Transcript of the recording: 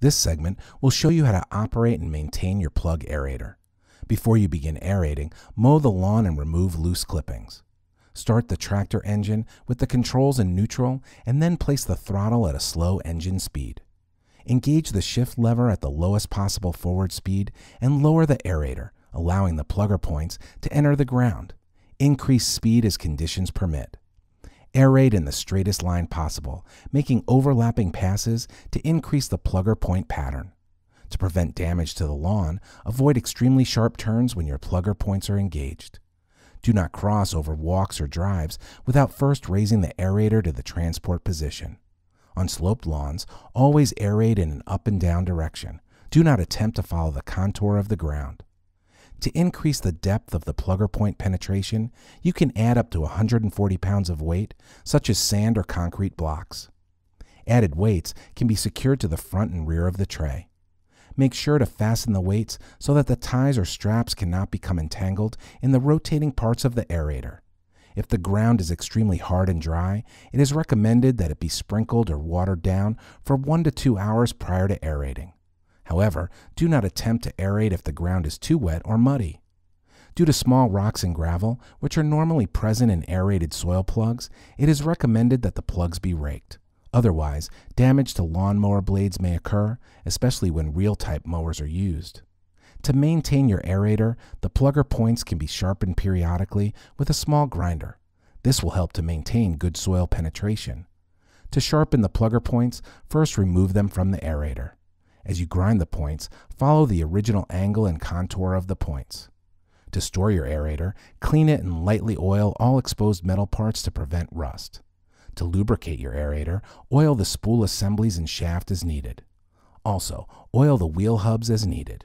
This segment will show you how to operate and maintain your plug aerator. Before you begin aerating, mow the lawn and remove loose clippings. Start the tractor engine with the controls in neutral and then place the throttle at a slow engine speed. Engage the shift lever at the lowest possible forward speed and lower the aerator, allowing the plugger points to enter the ground. Increase speed as conditions permit. Aerate in the straightest line possible, making overlapping passes to increase the plugger point pattern. To prevent damage to the lawn, avoid extremely sharp turns when your plugger points are engaged. Do not cross over walks or drives without first raising the aerator to the transport position. On sloped lawns, always aerate in an up and down direction. Do not attempt to follow the contour of the ground. To increase the depth of the plugger point penetration, you can add up to 140 pounds of weight, such as sand or concrete blocks. Added weights can be secured to the front and rear of the tray. Make sure to fasten the weights so that the ties or straps cannot become entangled in the rotating parts of the aerator. If the ground is extremely hard and dry, it is recommended that it be sprinkled or watered down for one to two hours prior to aerating. However, do not attempt to aerate if the ground is too wet or muddy. Due to small rocks and gravel, which are normally present in aerated soil plugs, it is recommended that the plugs be raked. Otherwise, damage to lawnmower blades may occur, especially when reel type mowers are used. To maintain your aerator, the plugger points can be sharpened periodically with a small grinder. This will help to maintain good soil penetration. To sharpen the plugger points, first remove them from the aerator. As you grind the points, follow the original angle and contour of the points. To store your aerator, clean it and lightly oil all exposed metal parts to prevent rust. To lubricate your aerator, oil the spool assemblies and shaft as needed. Also, oil the wheel hubs as needed.